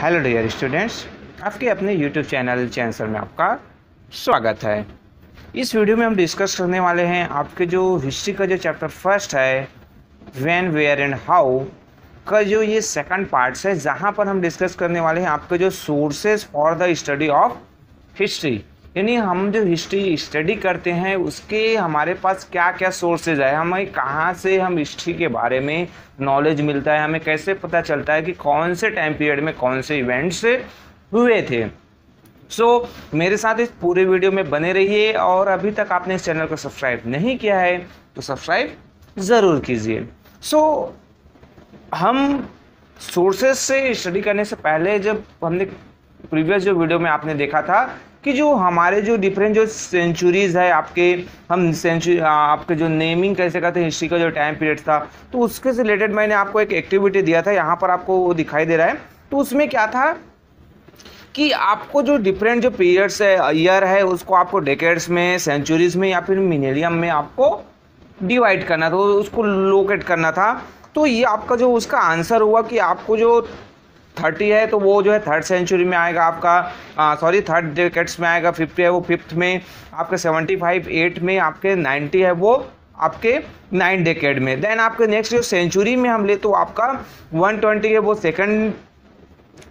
Hello dear students आपके अपने YouTube channel चैंसर में आपका स्वागत है। इस वीडियो में हम डिस्कस करने वाले हैं आपके जो हिस्ट्री का जो चैप्टर फ़र्स्ट है वैन वेयर एंड हाउ का जो ये सेकंड पार्ट्स है, जहाँ पर हम डिस्कस करने वाले हैं आपके जो sources for the study of history यानी हम जो हिस्ट्री स्टडी करते हैं उसके हमारे पास क्या क्या सोर्सेज है? हमें कहाँ से हम हिस्ट्री के बारे में नॉलेज मिलता है? हमें कैसे पता चलता है कि कौन से टाइम पीरियड में कौन से इवेंट्स हुए थे? सो so, मेरे साथ इस पूरे वीडियो में बने रहिए और अभी तक आपने इस चैनल को सब्सक्राइब नहीं किया है तो सब्सक्राइब ज़रूर कीजिए। सो so, हम सोर्सेज से स्टडी करने से पहले जब हमने प्रीवियस जो वीडियो में आपने देखा था कि जो हमारे जो डिफरेंट जो सेंचुरीज है, आपके, हम सेंचुरी आपके जो नेमिंग कैसे करते हैं हिस्ट्री का जो टाइम पीरियड था तो उसके से रिलेटेड मैंने आपको एक एक्टिविटी दिया था, यहाँ पर आपको वो दिखाई दे रहा है। तो उसमें क्या था कि आपको जो डिफरेंट जो पीरियड्स है ईयर है, उसको आपको डेकेड्स में सेंचुरीज में या फिर मिनेरियम में आपको डिवाइड करना था, उसको लोकेट करना था। तो ये आपका जो, उसका आंसर हुआ कि आपको जो थर्टी है तो वो जो है थर्ड सेंचुरी में आएगा आपका सॉरी थर्ड डेकेट्स में आएगा फिफ्टी है वो फिफ्थ में, आपके सेवेंटी फाइव एट में, आपके नाइन्टी है वो आपके नाइन डेकेड में। देन आपके नेक्स्ट जो सेंचुरी में हम ले तो आपका वन ट्वेंटी है वो सेकेंड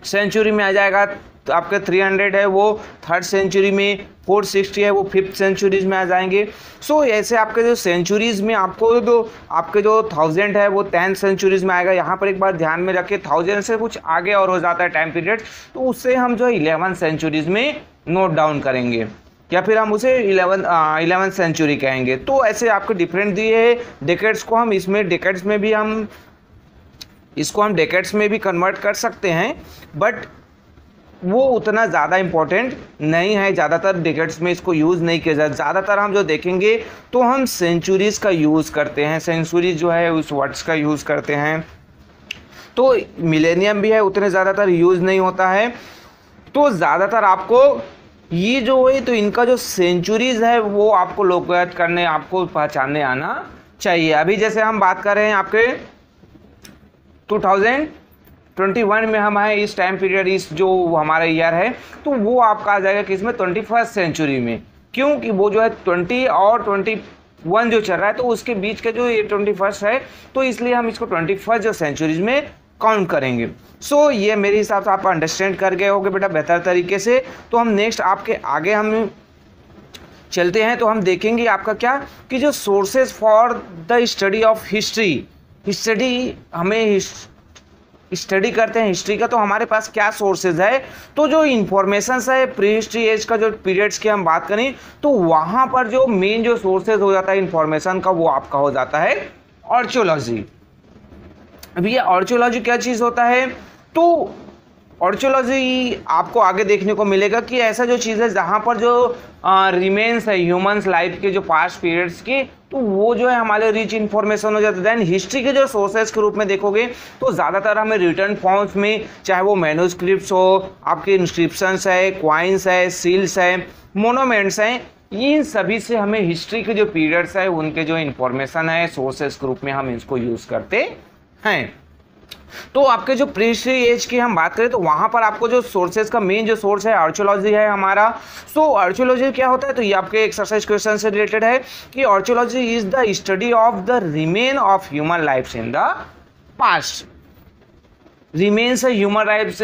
सेंचुरी में आ जाएगा। तो आपके 300 है वो थर्ड सेंचुरी में 460 है वो फिफ्थ सेंचुरीज में आ जाएँगे। सो so, ऐसे आपके जो सेंचुरीज में आपको जो आपके जो थाउज़ेंड है वो टेंथ सेंचुरीज में आएगा। यहाँ पर एक बार ध्यान में रखें थाउज़ेंड से कुछ आगे और हो जाता है टाइम पीरियड तो उससे हम जो है इलेवन सेंचुरीज में नोट डाउन करेंगे। या फिर हम उसे इलेवन इलेवन सेंचुरी कहेंगे। तो ऐसे आपको डिफरेंट दिए है डेकेट्स को हम इसमें डेकेट्स में भी हम इसको हम डेकेट्स में भी कन्वर्ट कर सकते हैं। बट वो उतना ज़्यादा इम्पोर्टेंट नहीं है। ज़्यादातर डिकेट्स में इसको यूज़ नहीं किया जाता। ज़्यादातर हम जो देखेंगे तो हम सेंचुरीज़ का यूज़ करते हैं। सेंचुरी जो है, उस वर्ड्स का यूज़ करते हैं। तो मिलेनियम भी है, उतने ज़्यादातर यूज़ नहीं होता है। तो ज़्यादातर आपको ये जो है तो इनका जो सेंचुरीज़ है, वो आपको लोकयात करने, आपको पहचानने आना चाहिए। अभी जैसे हम बात कर रहे हैं आपके 2000 ट्वेंटी वन में हम आए इस टाइम पीरियड इस जो हमारा ईयर है तो वो आपका आ जाएगा किसमें ट्वेंटी फ़र्स्ट सेंचुरी में। क्योंकि वो जो है ट्वेंटी और ट्वेंटी वन जो चल रहा है तो उसके बीच का जो ये ट्वेंटी फ़र्स्ट है तो इसलिए हम इसको ट्वेंटी फ़र्स्ट जो सेंचुरीज में काउंट करेंगे। सो so, ये मेरे हिसाब से आप अंडरस्टैंड कर गए होगे बेटा बेहतर तरीके से। तो हम नेक्स्ट आपके आगे हम चलते हैं तो हम देखेंगे आपका क्या कि जो sources for the study of history history हमें स्टडी करते हैं, हिस्ट्री का तो हमारे पास क्या सोर्सेज है? तो जो इन्फॉर्मेशन है प्री हिस्ट्री एज का जो पीरियड्स की हम बात करें तो वहाँ पर जो मेन जो सोर्सेज हो जाता है इन्फॉर्मेशन का, वो आपका हो जाता है ऑर्चोलॉजी अभी ये ऑर्चोलॉजी क्या चीज़ होता है? तो ऑर्चोलॉजी आपको आगे देखने को मिलेगा कि ऐसा जो चीज़ है, जहाँ पर जो रिमेन्स है ह्यूमंस लाइफ के जो पास्ट पीरियड्स की तो वो जो है हमारे रिच इन्फॉर्मेशन हो जाता है। देन हिस्ट्री के जो सोर्सेज के रूप में देखोगे तो ज़्यादातर हमें रिटर्न फॉर्म्स में, चाहे वो मैनोस्क्रिप्ट हो, आपके इंस्क्रिप्शन है क्वाइंस है सील्स है मोनोमेंट्स हैं, इन सभी से हमें हिस्ट्री के जो पीरियड्स है, उनके जो इन्फॉर्मेशन है सोर्सेज के रूप में हम इसको यूज़ करते हैं। तो आपके जो प्री एज की हम बात करें तो वहाँ पर आपको जो सोर्सेज का मेन जो सोर्स है आर्चोलॉजी है हमारा। सो so, आर्चोलॉजी क्या होता है? तो ये आपके एक्सरसाइज क्वेश्चन से रिलेटेड है कि archaeology is the study of the remain of human life in the past remains human life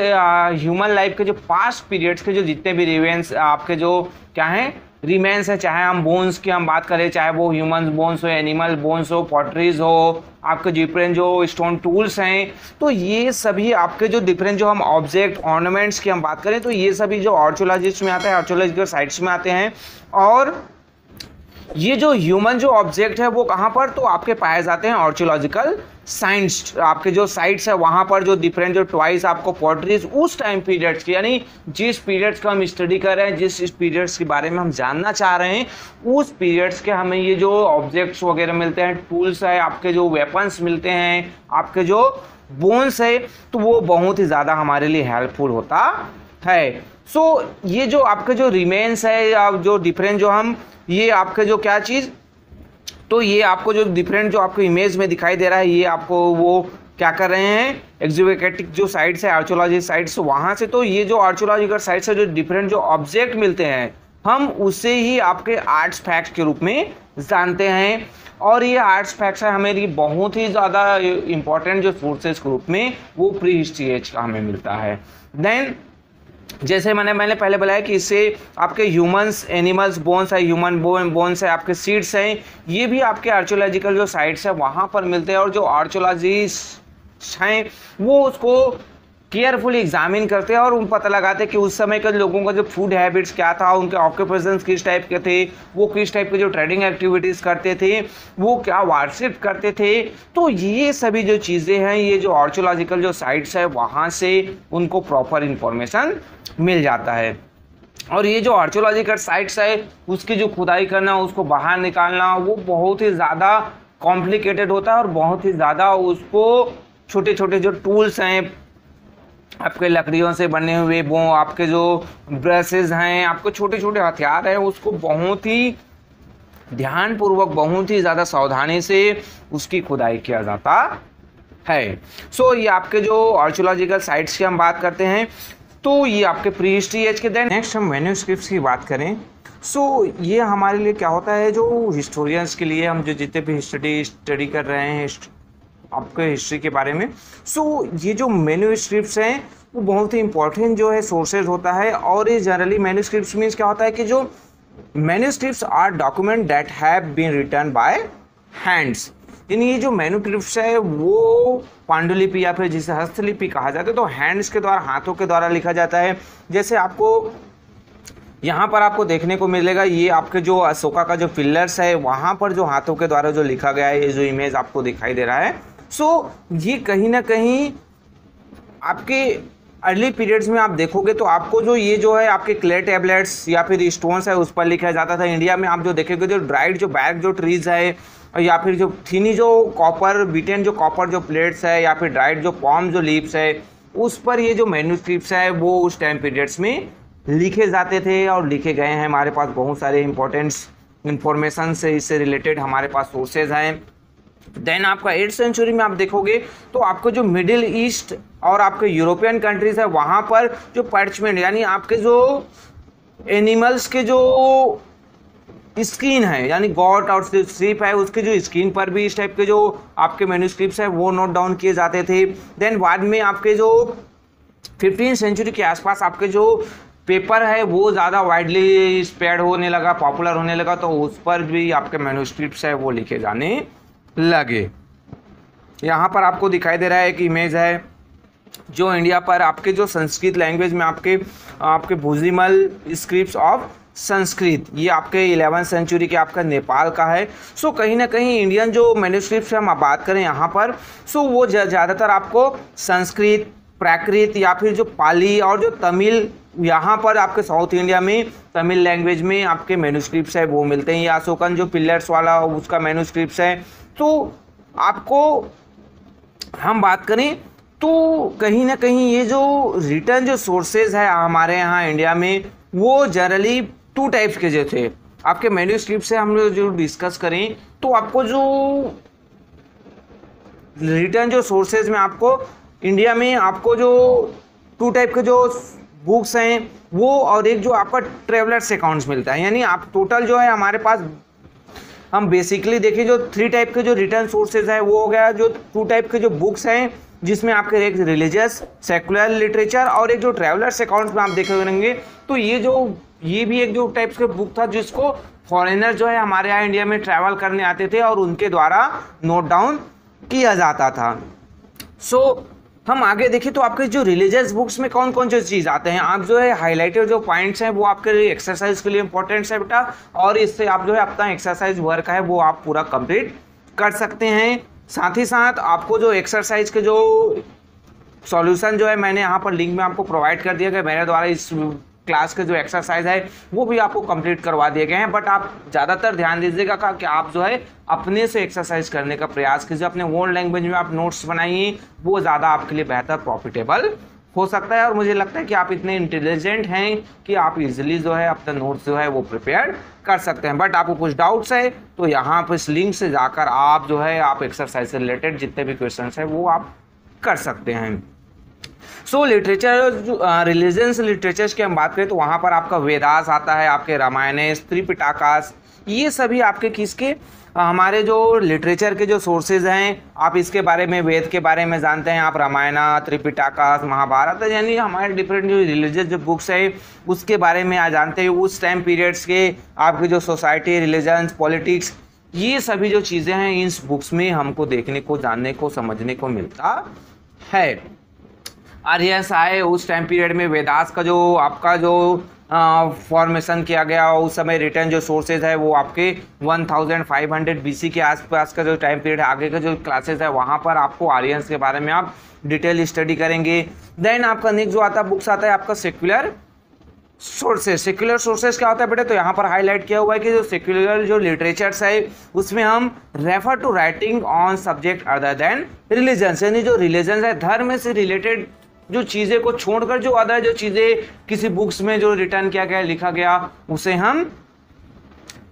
human life के जो पास्ट पीरियड्स के जो जितने भी रिमेन्स आपके जो क्या हैं? रिमेन्स है, चाहे हम बोन्स की हम बात करें, चाहे वो ह्यूमन बोन्स हो एनिमल बोन्स हो पॉटरीज हो, आपके डिफरेंट जो स्टोन टूल्स हैं तो ये सभी आपके जो डिफरेंट जो हम ऑब्जेक्ट ऑर्नामेंट्स की हम बात करें तो ये सभी जो आर्चोलॉजिस्ट में आते हैं आर्चोलॉजिकल साइट्स में आते हैं, और ये जो ह्यूमन जो ऑब्जेक्ट है, वो कहाँ पर? तो आपके पाए जाते हैं ऑर्चोलॉजिकल साइंस आपके जो साइट्स है वहाँ पर जो डिफरेंट जो ट्वाइस आपको पोट्रीज उस टाइम पीरियड्स की यानी जिस पीरियड्स का हम स्टडी कर रहे हैं जिस पीरियड्स के बारे में हम जानना चाह रहे हैं उस पीरियड्स के हमें ये जो ऑब्जेक्ट्स वगैरह मिलते हैं टूल्स है आपके जो वेपन्स मिलते हैं आपके जो बोन्स है तो वो बहुत ही ज़्यादा हमारे लिए हेल्पफुल होता है। सो so, ये जो आपके जो रिमेन्स है या जो डिफरेंट जो हम ये आपके जो क्या चीज़ तो ये आपको जो डिफरेंट जो आपको इमेज में दिखाई दे रहा है, ये आपको वो क्या कर रहे हैं? एग्जीवेटिक जो साइड्स है आर्चोलॉजी साइट्स वहाँ से तो ये जो आर्चोलॉजिकल साइट्स है, जो डिफरेंट जो ऑब्जेक्ट मिलते हैं, हम उसे ही आपके आर्ट्स फैक्ट के रूप में जानते हैं। और ये आर्ट्स फैक्ट्स है, हमें बहुत ही ज़्यादा इंपॉर्टेंट जो सोर्सेज के रूप में वो प्री हिस्ट्री एज का हमें मिलता है। देन जैसे मैंने मैंने पहले बताया कि इससे आपके ह्यूमंस एनिमल्स बोन्स है ह्यूमन बोन बोन्स है, आपके सीड्स हैं, ये भी आपके आर्चोलॉजिकल जो साइट्स है, वहाँ पर मिलते हैं और जो आर्चोलॉजी हैं, वो उसको केयरफुली एग्जामिन करते हैं और उन पता लगाते हैं कि उस समय के लोगों का जो फ़ूड हैबिट्स क्या था, उनके ऑक्यूपेशन किस टाइप के थे, वो किस टाइप के जो ट्रेडिंग एक्टिविटीज़ करते थे, वो क्या वार्शिप करते थे। तो ये सभी जो चीज़ें हैं, ये जो आर्चोलॉजिकल जो साइट्स है, वहाँ से उनको प्रॉपर इंफॉर्मेशन मिल जाता है। और ये जो आर्चोलॉजिकल साइट्स है, उसकी जो खुदाई करना, उसको बाहर निकालना, वो बहुत ही ज़्यादा कॉम्प्लिकेटेड होता है और बहुत ही ज़्यादा उसको छोटे छोटे जो टूल्स हैं आपके लकड़ियों से बने हुए वो आपके जो ब्रशेज हैं आपके छोटे छोटे हथियार हैं उसको बहुत ही ध्यानपूर्वक बहुत ही ज़्यादा सावधानी से उसकी खुदाई किया जाता है। सो so, ये आपके जो आर्चोलॉजिकल साइट्स की हम बात करते हैं तो ये आपके प्री हिस्ट्री एज के देन नेक्स्ट हम मैन्यूस्क्रिप्ट्स की बात करें। सो so, ये हमारे लिए क्या होता है जो हिस्टोरियंस के लिए हम जो जितने भी हिस्ट्री स्टडी कर रहे हैं आपके हिस्ट्री के बारे में। सो so, ये जो मेन्यू स्क्रिप्ट हैं वो बहुत ही इंपॉर्टेंट जो है सोर्सेज होता है और ये जनरली मेन्यू स्क्रिप्ट मीन्स क्या होता है कि जो manuscript are document that have been written by hands यानी ये जो मैनुक्रिप्ट है वो पांडुलिपि या फिर जिसे हस्तलिपि कहा जाता है तो हैंड्स के द्वारा हाथों के द्वारा लिखा जाता है। जैसे आपको यहाँ पर आपको देखने को मिलेगा ये आपके जो अशोका का जो पिलर्स है वहाँ पर जो हाथों के द्वारा जो लिखा गया है ये जो इमेज आपको दिखाई दे रहा है सो ये कहीं ना कहीं आपके अर्ली पीरियड्स में आप देखोगे तो आपको जो ये जो है, आपके क्ले टेबलेट्स या फिर स्टोन्स है, उस पर लिखा जाता था इंडिया में। आप जो देखेंगे जो ड्राइड जो बैग जो ट्रीज है, या फिर जो थीनी जो कॉपर बिटेन जो कॉपर जो प्लेट्स है, या फिर ड्राइड जो पॉम जो लीप्स है, उस पर ये जो मैन्यूस्क्रिप्ट है, वो उस टाइम पीरियड्स में लिखे जाते थे और लिखे गए हैं। हमारे पास बहुत सारे इंपॉर्टेंट्स इंफॉर्मेशन से इससे रिलेटेड हमारे पास सोर्सेज हैं। देन आपका एट सेंचुरी में आप देखोगे तो आपको जो मिडिल ईस्ट और आपके यूरोपियन कंट्रीज़ है, वहाँ पर जो पर्चमेंट यानी आपके जो एनिमल्स के जो स्किन है, यानी गॉट और स्लिप है, उसके जो स्किन पर भी इस टाइप के जो आपके मेन्यूस्क्रिप्ट है, वो नोट डाउन किए जाते थे। देन बाद में आपके जो फिफ्टीन सेंचुरी के आसपास आपके जो पेपर है, वो ज़्यादा वाइडली स्प्रेड होने लगा पॉपुलर होने लगा तो उस पर भी आपके मेन्यूस्क्रिप्ट है, वो लिखे जाने लगे। यहाँ पर आपको दिखाई दे रहा है एक इमेज है, जो इंडिया पर आपके जो संस्कृत लैंग्वेज में आपके आपके भूजिमल स्क्रिप्ट ऑफ़ संस्कृत, ये आपके इलेवन सेंचुरी के आपका नेपाल का है। सो कहीं ना कहीं इंडियन जो मैन्यूस्क्रिप्ट हम बात करें यहाँ पर सो वो ज़्यादातर आपको संस्कृत, प्राकृत या फिर जो पाली और जो तमिल, यहाँ पर आपके साउथ इंडिया में तमिल लैंग्वेज में आपके मैन्यूस्क्रिप्ट है, वो मिलते हैं। या अशोकन जो पिलर्स वाला, उसका मैन्यूस्क्रिप्ट है। तो आपको हम बात करें तो कहीं ना कहीं ये जो रिटर्न जो सोर्सेज है हमारे यहाँ इंडिया में, वो जनरली टू टाइप्स के जो थे। आपके मेन्यू स्क्रिप्ट से हम लोग जो डिस्कस करें तो आपको जो रिटर्न जो सोर्सेज में आपको इंडिया में आपको जो टू टाइप के जो बुक्स हैं, वो और एक जो आपका ट्रेवलर्स अकाउंट्स मिलता है। यानी आप टोटल जो है हमारे पास हम बेसिकली देखिए जो थ्री टाइप के जो रिटर्न सोर्सेज है वो हो गया जो टू टाइप के जो बुक्स हैं जिसमें आपके एक रिलीजियस सेकुलर लिटरेचर और एक जो ट्रैवलर्स अकाउंट्स में आप देखे करेंगे तो ये जो ये भी एक जो टाइप्स के बुक था जिसको फॉरेनर जो है हमारे यहाँ इंडिया में ट्रैवल करने आते थे और उनके द्वारा नोट डाउन किया जाता था। सो so, हम आगे देखें तो आपके जो रिलीजियस बुक्स में कौन कौन से चीज़ आते हैं? आप जो है हाईलाइटेड जो पॉइंट्स हैं, वो आपके लिए एक्सरसाइज के लिए इंपॉर्टेंट है बेटा। और इससे आप जो है अपना एक्सरसाइज वर्क है, वो आप पूरा कंप्लीट कर सकते हैं। साथ ही साथ आपको जो एक्सरसाइज के जो सॉल्यूशन जो है, मैंने यहाँ पर लिंक में आपको प्रोवाइड कर दिया गया। मेरे द्वारा इस क्लास के जो एक्सरसाइज है, वो भी आपको कंप्लीट करवा दिए गए हैं। बट आप ज़्यादातर ध्यान दीजिएगा का आप जो है, अपने से एक्सरसाइज करने का प्रयास कीजिए। अपने वर्ल्ड लैंग्वेज में आप नोट्स बनाइए, वो ज़्यादा आपके लिए बेहतर प्रॉफिटेबल हो सकता है। और मुझे लगता है कि आप इतने इंटेलिजेंट हैं कि आप इजीली जो है, अपना नोट्स जो है, वो प्रिपेयर कर सकते हैं। बट आपको कुछ डाउट्स है तो यहाँ पर इस लिंक से जाकर आप जो है, आप एक्सरसाइज से रिलेटेड जितने भी क्वेश्चन है, वो आप कर सकते हैं। सो लिटरेचर रिलीजन्स लिटरेचर्स की हम बात करें तो वहाँ पर आपका वेदास आता है, आपके रामायण त्रिपिटाकाश ये सभी आपके किसके? हमारे जो लिटरेचर के जो सोर्सेज हैं, आप इसके बारे में, वेद के बारे में जानते हैं, आप रामायण त्रिपिटाकाश महाभारत, यानी हमारे डिफरेंट जो रिलीजियस जो बुक्स है, उसके बारे में आज जानते हैं। उस टाइम पीरियड्स के आपकी जो सोसाइटी रिलीजन्स पॉलिटिक्स ये सभी जो चीज़ें हैं इन बुक्स में हमको देखने को, जानने को, समझने को मिलता है। आर्यस आए उस टाइम पीरियड में वेदास का जो, आपका जो फॉर्मेशन किया गया, उस समय रिटर्न जो सोर्सेज है, वो आपके 1500 बीसी के आसपास का जो टाइम पीरियड आगे का जो क्लासेस है, वहाँ पर आपको आर्यंस के बारे में आप डिटेल स्टडी करेंगे। देन आपका नेक्स्ट जो आता है बुक्स आता है, आपका सेक्युलर सोर्सेज सेक्युलर सोर्सेज क्या होता है बेटे? तो यहाँ पर हाईलाइट किया हुआ है कि जो सेक्युलर जो लिटरेचर्स है, उसमें हम refer to writing on subject other than religion यानी जो रिलीजन है, धर्म से रिलेटेड जो चीज़ें को छोड़कर जो अदर जो चीज़ें किसी बुक्स में जो रिटर्न किया गया, लिखा गया, उसे हम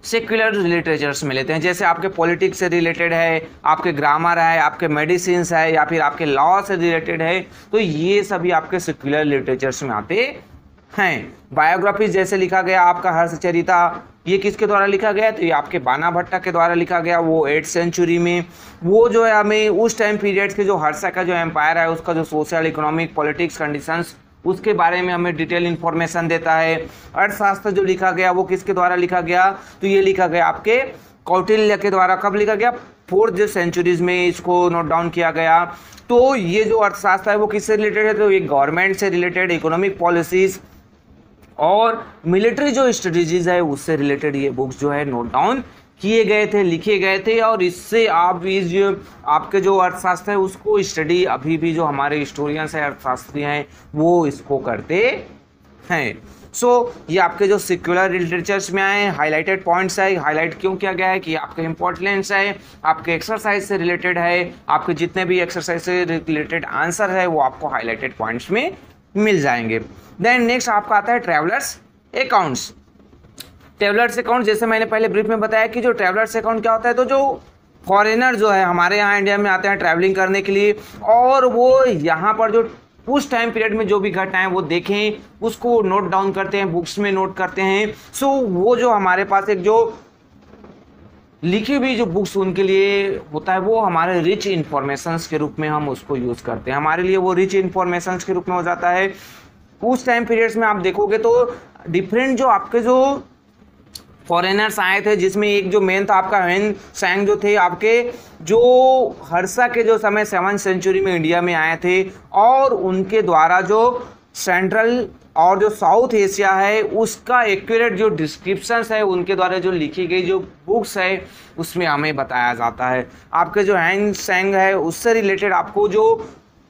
सेक्युलर लिटरेचर्स में लेते हैं। जैसे आपके पॉलिटिक्स से रिलेटेड है, आपके ग्रामर है, आपके मेडिसिन है, या फिर आपके लॉ से रिलेटेड है तो ये सभी आपके सेक्युलर लिटरेचर्स में आते हैं। बायोग्राफी जैसे लिखा गया, आपका हर्षचरिता ये किसके द्वारा लिखा गया? तो ये आपके बाना भट्टा के द्वारा लिखा गया, वो एट सेंचुरी में। वो जो है हमें उस टाइम पीरियड के जो हर्षा का जो एम्पायर है, उसका जो सोशल इकोनॉमिक पॉलिटिक्स कंडीशंस उसके बारे में हमें डिटेल इन्फॉर्मेशन देता है। अर्थशास्त्र जो लिखा गया, वो किसके द्वारा लिखा गया? तो ये लिखा गया आपके कौटिल्य के द्वारा। कब लिखा गया? फोर्थ जो सेंचुरीज में इसको नोट डाउन किया गया। तो ये जो अर्थशास्त्र है, वो किससे रिलेटेड है? तो ये गवर्नमेंट से रिलेटेड इकोनॉमिक पॉलिसीज़ और मिलिट्री जो स्ट्रेटजीज है उससे रिलेटेड ये बुक्स जो है नोट डाउन किए गए थे लिखे गए थे और इससे आप इस जो आपके जो अर्थशास्त्र है उसको स्टडी अभी भी जो हमारे हिस्टोरियंस हैं अर्थशास्त्री हैं वो इसको करते हैं। सो so, ये आपके जो सिक्युलर लिटरेचर्स में आए हाईलाइटेड पॉइंट्स है हाईलाइट क्यों किया गया है? कि आपके इंपॉर्टेंस है आपके एक्सरसाइज से रिलेटेड है आपके जितने भी एक्सरसाइज से रिलेटेड आंसर है वो आपको हाईलाइटेड पॉइंट्स में मिल जाएँगे। देन नेक्स्ट आपका आता है ट्रेवलर्स अकाउंट्स ट्रेवलर्स अकाउंट जैसे मैंने पहले ब्रीफ में बताया कि जो ट्रेवलर्स अकाउंट क्या होता है तो जो फॉरेनर जो है, हमारे यहाँ इंडिया में आते हैं ट्रैवलिंग करने के लिए, और वो यहाँ पर जो उस टाइम पीरियड में जो भी घटनाएँ वो देखें, उसको नोट डाउन करते हैं बुक्स में नोट करते हैं। सो वो जो हमारे पास एक जो लिखी हुई जो बुक्स उनके लिए होता है, वो हमारे रिच इन्फॉर्मेशंस के रूप में हम उसको यूज़ करते हैं। हमारे लिए वो रिच इन्फॉर्मेशंस के रूप में हो जाता है। उस टाइम पीरियड्स में आप देखोगे तो डिफरेंट जो आपके जो फॉरेनर्स आए थे, जिसमें एक जो मेन था आपका हेन सैंग जो थे, आपके जो हर्षा के जो समय सेवन सेंचुरी में इंडिया में आए थे और उनके द्वारा जो सेंट्रल और जो साउथ एशिया है, उसका एक्यूरेट जो डिस्क्रिप्शन है, उनके द्वारा जो लिखी गई जो बुक्स है, उसमें हमें बताया जाता है। आपके जो हैंग सेंग है, उससे रिलेटेड आपको जो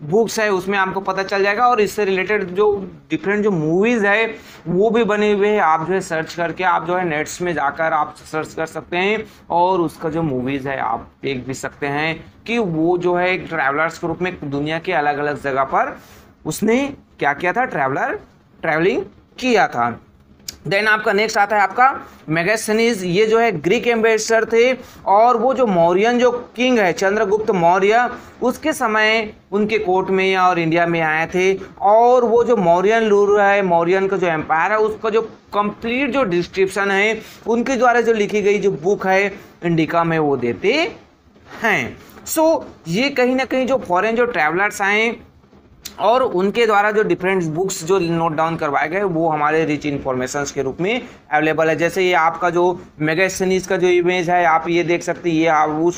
बुक्स है, उसमें आपको पता चल जाएगा और इससे रिलेटेड जो डिफरेंट जो मूवीज़ है, वो भी बने हुए हैं। आप जो है सर्च करके आप जो है नेट्स में जाकर आप सर्च कर सकते हैं और उसका जो मूवीज़ है, आप देख भी सकते हैं कि वो जो है ट्रैवलर्स के रूप में दुनिया के अलग अलग जगह पर उसने क्या किया था? ट्रैवलर ट्रैवलिंग किया था। देन आपका नेक्स्ट आता है आपका मेगासनीज ये जो है ग्रीक एम्बेसडर थे और वो जो मौर्यन जो किंग है चंद्रगुप्त मौर्य उसके समय उनके कोर्ट में और इंडिया में आए थे और वो जो मौर्यन लूर है मौर्यन का जो एम्पायर है उसका जो कंप्लीट जो डिस्क्रिप्शन है उनके द्वारा जो लिखी गई जो बुक है इंडिका में वो देते हैं। सो so, ये कहीं ना कहीं जो फॉरेन जो ट्रैवलर्स आए और उनके द्वारा जो डिफरेंट बुक्स जो नोट डाउन करवाए गए, वो हमारे रिच इन्फॉर्मेशन के रूप में अवेलेबल है। जैसे ये आपका जो मेगासनीज का जो इमेज है, आप ये देख सकते ये आप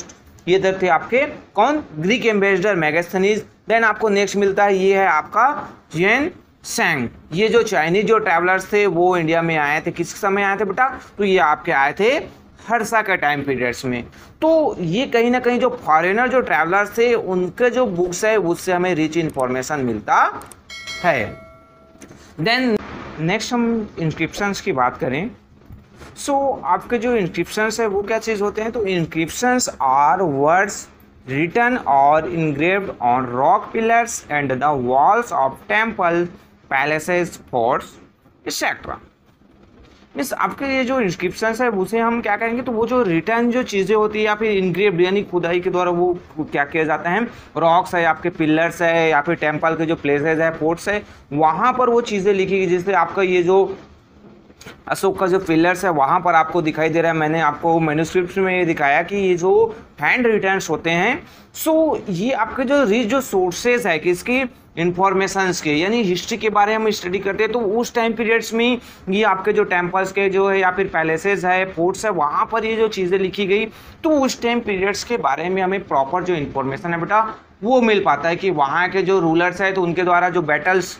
ये थे आपके कौन? ग्रीक एम्बेसडर मेगासनीज देन आपको नेक्स्ट मिलता है, ये है आपका जैन सैंग ये जो चाइनीज़ जो ट्रैवलर्स थे, वो इंडिया में आए थे। किस समय आए थे बेटा? तो ये आपके आए थे हर्षा के टाइम पीरियड्स में। तो ये कहीं ना कहीं जो फॉरेनर जो ट्रैवलर्स थे उनके जो बुक्स है उससे हमें रिच इन्फॉर्मेशन मिलता है। देन नेक्स्ट हम इंस्क्रिप्शंस की बात करें। सो so, आपके जो इंस्क्रिप्शंस है वो क्या चीज़ होते हैं? तो इंस्क्रिप्शंस आर वर्ड्स रिटर्न और engraved on rock pillars and the walls of temple palaces, forts etc. Means आपके ये जो इंस्क्रिप्शन है, उसे हम क्या करेंगे? तो वो जो रिटर्न जो चीज़ें होती है, या फिर इनग्रेव यानी खुदाई के द्वारा वो क्या किया जाता है? रॉक्स है, आपके पिलर्स है, या फिर टेंपल के जो प्लेसेज है पोर्ट्स है, वहाँ पर वो चीज़ें लिखी गई, जिससे आपका ये जो अशोक का जो पिलर्स है, वहाँ पर आपको दिखाई दे रहा है। मैंने आपको मैन्यूस्क्रिप्ट में ये दिखाया कि ये जो हैंड रिटर्न्स होते हैं सो ये आपके जो रिच जो सोर्सेज है, किसकी? इंफॉर्मेशंस के, यानी हिस्ट्री के बारे में हम स्टडी करते हैं तो उस टाइम पीरियड्स में ये आपके जो टेम्पल्स के जो है, या फिर पैलेसेस है फोर्ट्स है, वहाँ पर ये जो चीज़ें लिखी गई तो उस टाइम पीरियड्स के बारे में हमें प्रॉपर जो इन्फॉर्मेशन है बेटा, वो मिल पाता है कि वहाँ के जो रूलर्स है तो उनके द्वारा जो बैटल्स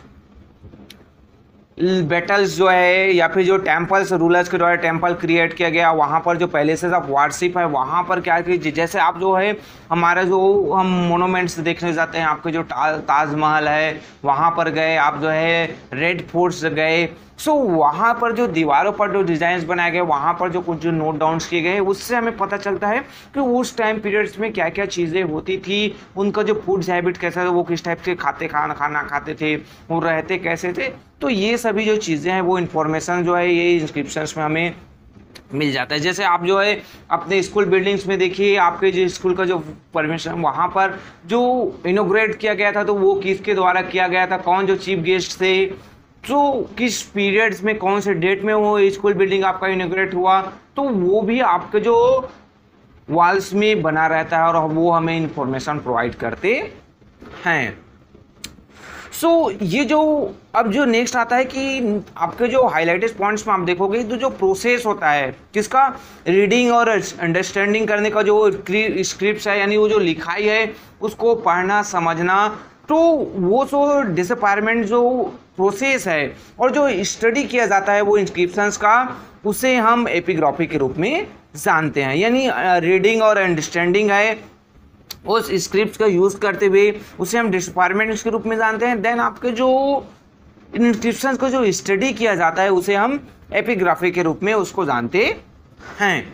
बैटल्स जो है या फिर जो टेम्पल्स रूलर्स के द्वारा टेंपल क्रिएट किया गया वहाँ पर जो पैलेसेस ऑफ़ वार्शिप है वहाँ पर क्या कि जैसे आप जो है हमारा जो हम मोनोमेंट्स देखने जाते हैं आपके जो ताजमहल है वहाँ पर गए आप जो है रेड फोर्ट्स गए सो so, वहाँ पर जो दीवारों पर जो डिज़ाइन बनाए गए वहाँ पर जो कुछ जो नोट डाउन्स किए गए उससे हमें पता चलता है कि उस टाइम पीरियड्स में क्या क्या चीज़ें होती थी उनका जो फूड्स हैबिट कैसा था वो किस टाइप के खाते खाना खाना खाते थे वो रहते कैसे थे तो ये सभी जो चीज़ें हैं, वो इन्फॉर्मेशन जो है, ये इंस्क्रिप्शन में हमें मिल जाता है। जैसे आप जो है, अपने स्कूल बिल्डिंग्स में देखिए, आपके जो स्कूल का जो परमिशन वहाँ पर जो इनोग्रेट किया गया था तो वो किसके द्वारा किया गया था? कौन जो चीफ गेस्ट थे? तो किस पीरियड्स में, कौन से डेट में वो स्कूल बिल्डिंग आपका इनोग्रेट हुआ? तो वो भी आपके जो वॉल्स में बना रहता है और वो हमें इंफॉर्मेशन प्रोवाइड करते हैं। सो so, ये जो अब जो नेक्स्ट आता है कि आपके जो हाईलाइटेड पॉइंट्स में आप देखोगे तो जो प्रोसेस होता है किसका? रीडिंग और अंडरस्टैंडिंग करने का जो स्क्रिप्ट है यानी वो जो लिखाई है उसको पढ़ना समझना तो वो सो डिसपायरमेंट जो प्रोसेस है और जो स्टडी किया जाता है वो इंस्क्रिप्शंस का उसे हम एपिग्राफी के रूप में जानते हैं। यानी रीडिंग और अंडरस्टैंडिंग है उस स्क्रिप्ट का यूज़ करते हुए उसे हम डिपार्टमेंट के रूप में जानते हैं। देन आपके जो इंस्क्रिप्शन को जो स्टडी किया जाता है उसे हम एपिग्राफी के रूप में उसको जानते हैं।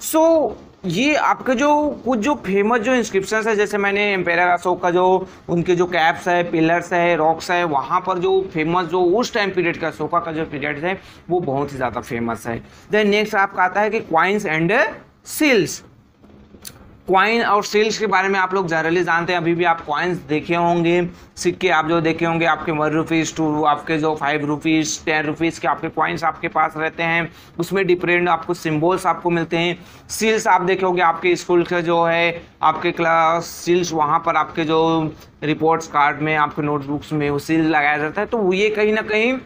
सो so, ये आपके जो कुछ जो फ़ेमस जो इंस्क्रिप्शन है जैसे मैंने एम्पेयर अशोक का जो उनके जो कैप्स है पिलर्स है रॉक्स है वहाँ पर जो फ़ेमस जो उस टाइम पीरियड का अशोका का जो पीरियड है वो बहुत ही ज़्यादा फ़ेमस है। देन नेक्स्ट आपका आता है कि क्वाइंस एंड सील्स क्वाइन और सील्स के बारे में आप लोग जनरली जानते हैं। अभी भी आप क्वाइंस देखे होंगे, सिक्के आप जो देखे होंगे, आपके वन रुपीज़ टू आपके जो फाइव रुपीज़ टेन रुपीज़ के आपके क्वाइंस आपके पास रहते हैं। उसमें डिफरेंट आपको सिम्बल्स आपको मिलते हैं। सील्स आप देखे होंगे, आपके स्कूल के जो है, आपके क्लास सील्स वहाँ पर आपके जो रिपोर्ट्स कार्ड में, आपके नोटबुक्स में वो सील लगाया जाता है। तो ये कहीं ना कहीं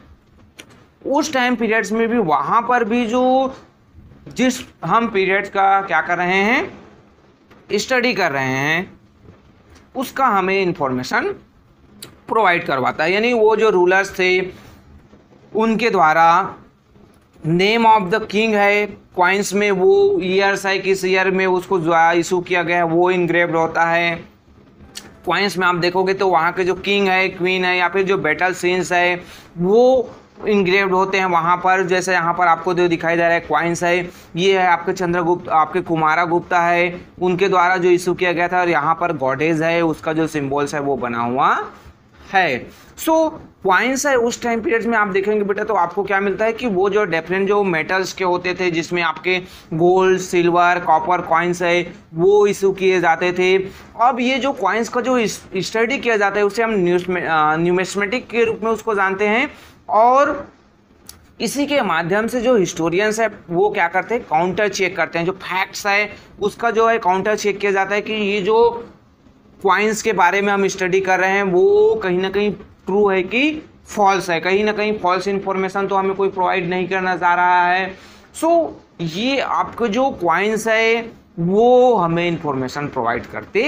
उस टाइम पीरियड्स में भी वहाँ पर भी जो जिस हम पीरियड्स का क्या कर रहे हैं स्टडी कर रहे हैं, उसका हमें इंफॉर्मेशन प्रोवाइड करवाता है। यानी वो जो रूलर्स थे, उनके द्वारा नेम ऑफ़ द किंग है क्वाइंस में वो ईयर्स है, किस ईयर में उसको इशू किया गया है वो इनग्रेव्ड होता है। क्वाइंस में आप देखोगे तो वहाँ के जो किंग है क्वीन है, या फिर जो बैटल सीन्स है, वो इंग्रेव्ड होते हैं वहाँ पर। जैसे यहाँ पर आपको जो दिखाई दे रहा है क्वाइंस है ये है आपके चंद्रगुप्त आपके कुमारा गुप्ता है। उनके द्वारा जो इशू किया गया था और यहाँ पर गॉडेज है उसका जो सिम्बॉल्स है वो बना हुआ है। सो so, क्वाइंस है उस टाइम पीरियड में आप देखेंगे बेटा तो आपको क्या मिलता है कि वो जो डिफरेंट जो मेटल्स के होते थे जिसमें आपके गोल्ड सिल्वर कॉपर कॉइन्स है वो इशू किए जाते थे। अब ये जो कॉइन्स का जो स्टडी किया जाता है उसे हम न्यूमेस्मेटिक के रूप में उसको जानते हैं। और इसी के माध्यम से जो हिस्टोरियंस है वो क्या करते हैं? काउंटर चेक करते हैं। जो फैक्ट्स है उसका जो है काउंटर चेक किया जाता है कि ये जो क्वाइंस के बारे में हम स्टडी कर रहे हैं वो कहीं ना कहीं ट्रू है कि फॉल्स है। कहीं ना कहीं फॉल्स इन्फॉर्मेशन तो हमें कोई प्रोवाइड नहीं करना जा रहा है। सो so, ये आपके जो क्वाइंस है वो हमें इंफॉर्मेशन प्रोवाइड करते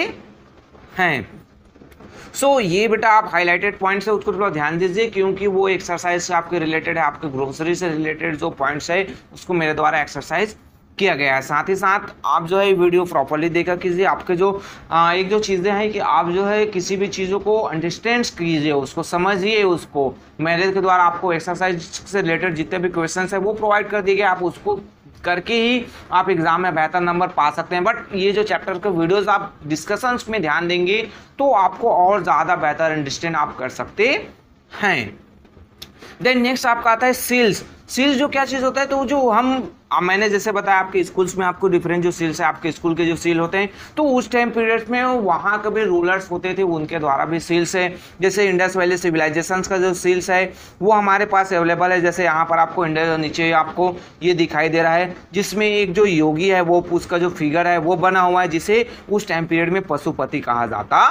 हैं। सो so, ये बेटा आप हाईलाइटेड पॉइंट्स है उसको थोड़ा ध्यान दीजिए क्योंकि वो एक्सरसाइज से आपके रिलेटेड है आपके ग्रोसरी से रिलेटेड जो पॉइंट्स है उसको मेरे द्वारा एक्सरसाइज किया गया है। साथ ही साथ आप जो है वीडियो प्रॉपरली देखा कीजिए आपके जो आ, एक जो चीज़ें हैं कि आप जो है किसी भी चीज़ों को अंडरस्टैंड कीजिए उसको समझिए उसको मेरे के द्वारा आपको एक्सरसाइज से रिलेटेड जितने भी क्वेश्चन है वो प्रोवाइड कर दिए गए आप उसको करके ही आप एग्ज़ाम में बेहतर नंबर पा सकते हैं। बट ये जो चैप्टर के वीडियोस आप डिस्कशंस में ध्यान देंगे तो आपको और ज़्यादा बेहतर अंडरस्टैंड आप कर सकते हैं। देन नेक्स्ट आपका आता है सेल्स सेल्स जो क्या चीज़ होता है तो जो हम अब मैंने जैसे बताया, आपके स्कूल्स में आपको डिफरेंट जो सील्स है, आपके स्कूल के जो सील होते हैं तो उस टाइम पीरियड्स में वहाँ के भी रूलर्स होते थे, उनके द्वारा भी सील्स है। जैसे इंडस वैली सिविलाइजेशन का जो सील्स है, वो हमारे पास अवेलेबल है। जैसे यहाँ पर आपको इंडस नीचे आपको ये दिखाई दे रहा है, जिसमें एक जो योगी है, वो उसका जो फिगर है, वो बना हुआ है, जिसे उस टाइम पीरियड में पशुपति कहा जाता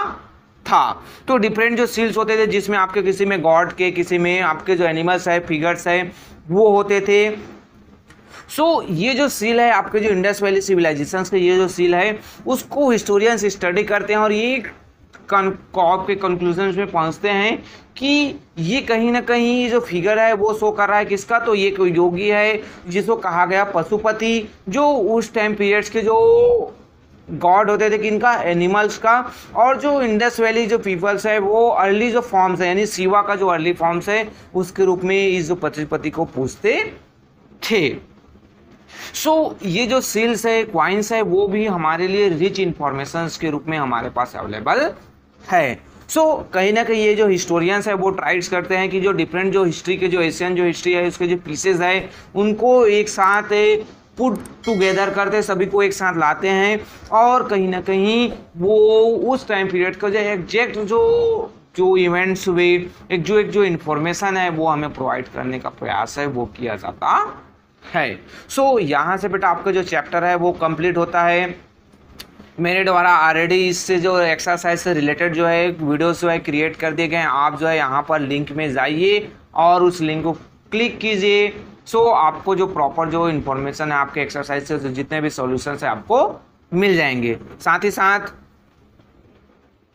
था। तो डिफरेंट जो सील्स होते थे, जिसमें आपके किसी में गॉड के, किसी में आपके जो एनिमल्स है फिगर्स है, वो होते थे। सो so, ये जो सील है आपके जो इंडस वैली सिविलाइजेशन के ये जो सील है उसको हिस्टोरियंस स्टडी करते हैं और ये कॉप के कंक्लूजन में पहुँचते हैं कि ये कहीं ना कहीं जो फिगर है वो शो कर रहा है किसका? तो ये कोई योगी है जिसको कहा गया पशुपति जो उस टाइम पीरियड्स के जो गॉड होते थे किनका? एनिमल्स का। और जो इंडस वैली जो पीपल्स है वो अर्ली जो फॉर्म्स है यानी शिवा का जो अर्ली फॉर्म्स है उसके रूप में इस जो पशुपति को पूछते थे। सो so, ये जो सील्स है क्वाइंस है वो भी हमारे लिए रिच इंफॉर्मेशन के रूप में हमारे पास अवेलेबल है। सो so, कहीं ना कहीं ये जो हिस्टोरियंस है वो ट्राइड्स करते हैं कि जो डिफरेंट जो हिस्ट्री के जो एशियन जो हिस्ट्री है उसके जो पीसेज है उनको एक साथ पुट टुगेदर करते सभी को एक साथ लाते हैं। और कहीं ना कहीं वो उस टाइम पीरियड का जो एग्जैक्ट जो जो इवेंट्स हुए एक जो एक जो इन्फॉर्मेशन है वो हमें प्रोवाइड करने का प्रयास है वो किया जाता है। सो so, यहाँ से बेटा आपका जो चैप्टर है वो कंप्लीट होता है। मेरे द्वारा ऑलरेडी इससे जो एक्सरसाइज से रिलेटेड जो है वीडियोस जो है क्रिएट कर दिए गए हैं। आप जो है यहाँ पर लिंक में जाइए और उस लिंक को क्लिक कीजिए। सो so, आपको जो प्रॉपर जो इन्फॉर्मेशन है आपके एक्सरसाइज से जितने भी सॉल्यूशन है आपको मिल जाएँगे। साथ ही साथ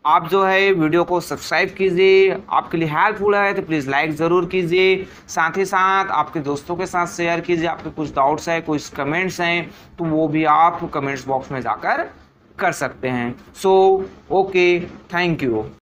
आप जो है वीडियो को सब्सक्राइब कीजिए, आपके लिए हेल्पफुल है तो प्लीज़ लाइक ज़रूर कीजिए। साथ ही साथ आपके दोस्तों के साथ शेयर कीजिए, आपके कुछ डाउट्स हैं, कुछ कमेंट्स हैं तो वो भी आप कमेंट्स बॉक्स में जाकर कर सकते हैं। So okay thank you